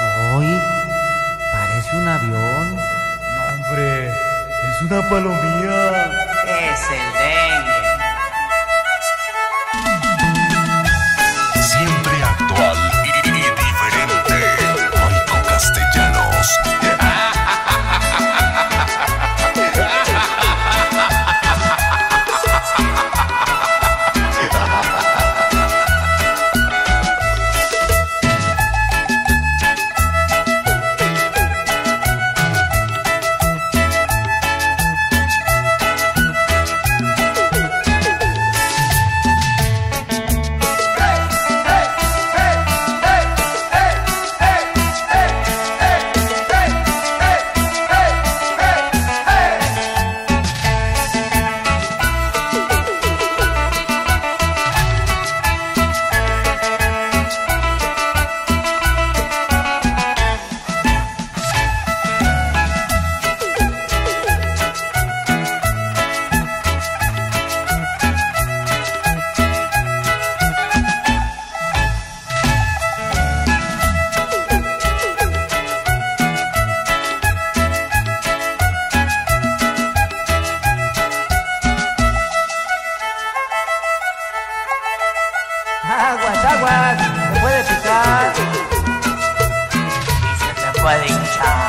¡Uy! Parece un avión. No, hombre, es una palomía. Es el dengue. picar, me puede picar y se me puede hinchar.